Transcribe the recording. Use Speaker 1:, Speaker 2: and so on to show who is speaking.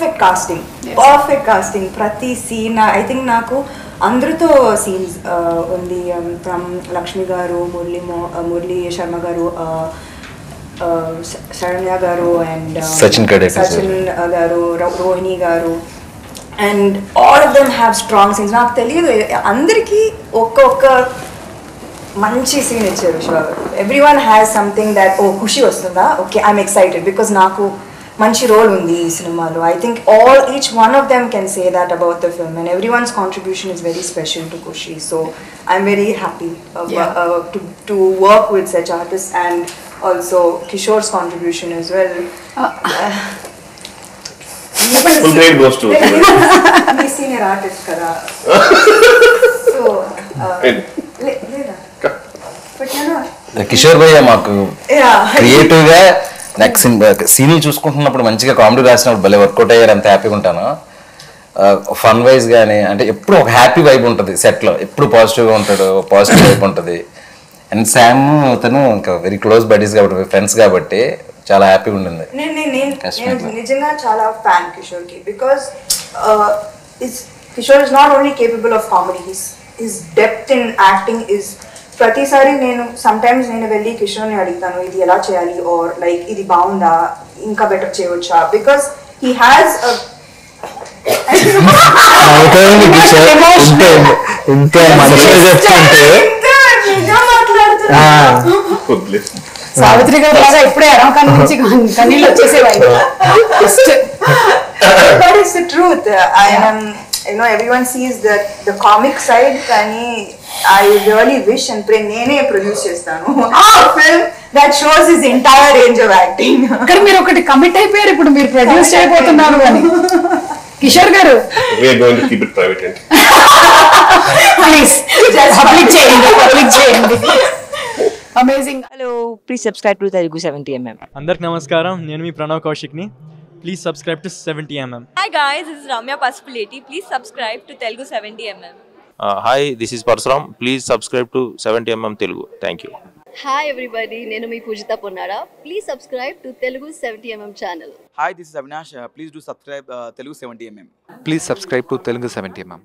Speaker 1: Perfect casting perfect casting ప్రతి scene I think నాకు అందరితో సీన్స్ ఉంది. ఫ్రమ్ లక్ష్మి గారు మురళి మురళి శర్మ గారు uh, uh, శరణ్య గారు అండ్
Speaker 2: sir.
Speaker 1: సచిన్ గారు రోహిణి గారు. And all of them have strong scenes నాకు తెలియదు అందరికీ ఒక్కొక్క మంచి సీన్ ఇచ్చారు every one has something that ఓ ఖుషి వస్తుందా? ఓకే ఐఎమ్ ఎక్సైటెడ్ బికాస్ నాకు మంచి రోల్ ఉంది ఈ సినిమాలో. I think all each one of them can say that about the film and every one's contribution is very special to Khushi so I'm very happy to to work with such artist and also Kishore's contribution as well.
Speaker 3: Full grade goes to
Speaker 1: మీ senior artist కదా. So లేదా but you
Speaker 2: Kishore భయ్య మాకు
Speaker 1: yeah
Speaker 2: క్రియేటివ్గా next scene చూసుకుంటున్నప్పుడు మంచిగా comedy రాసినప్పుడు భలే work out అయ్యారు అంత హ్యాపీగా ఉంటాను. ఫన్ వైజ్ కానీ అంటే ఎప్పుడు ఒక హ్యాపీ వైబ్ ఉంటుంది సెట్లో. ఎప్పుడు పాజిటివ్గా ఉంటాడు పాజిటివ్ వైబ్ ఉంటుంది. అండ్ శామ్ అతను ఇంకా వెరీ క్లోజ్ బడీస్ కాబట్టి ఫ్రెండ్స్ కాబట్టి చాలా హ్యాపీగా ఉండింది.
Speaker 1: నిజంగా చాలా fan కిషోర్కి because Kishore is not only capable of comedy his depth in acting is ప్రతిసారి నేను సమ్ టైమ్స్ నేను వెళ్ళి కిషోర్ని అడుగుతాను ఇది ఎలా చేయాలి? ఆర్ లైక్ ఇది బాగుందా? ఇంకా బెటర్ చేయవచ్చా? బికాస్ హీ హ్యాస్
Speaker 4: ఇంతే మనసులో చెప్తుంటే.
Speaker 5: సావిత్రి గారు లాగా ఇప్పుడే అరవకాల నుంచి కన్నీళ్ళు Just
Speaker 1: that you know, everyone sees the the comic side, కానీ I really wish and pray నేనే ప్రొడ్యూస్ చేస్తాను. Film that shows his entire range of acting.
Speaker 5: ఇక్కడ మీరు ఒకటి కమిట్ అయిపోయారు ఇప్పుడు మీరు ప్రొడ్యూస్ చేయబోతున్నారు అని. కిషోర్ గారు.
Speaker 3: We're going to keep it private అండి
Speaker 5: ప్లీజ్ పబ్లిక్ చేయండి పబ్లిక్ చేయండి. Amazing
Speaker 6: hello please subscribe to Telugu seventy MM
Speaker 7: అందరికి నమస్కారం. నేను మీ Pranav కౌశిక్ని. Please subscribe to seventy MM
Speaker 8: Hi guys, this is Ramya Pasupuleti. Please subscribe to Telugu 70mm.
Speaker 9: Hi this is Parashuram please subscribe to seventy MM Telugu thank you
Speaker 10: hi everybody నేను మీ Pujitha Ponnada? Please subscribe to Telugu seventy MM channel
Speaker 11: hi this is Avinash please do subscribe Telugu seventy MM
Speaker 12: please subscribe to Telugu seventy MM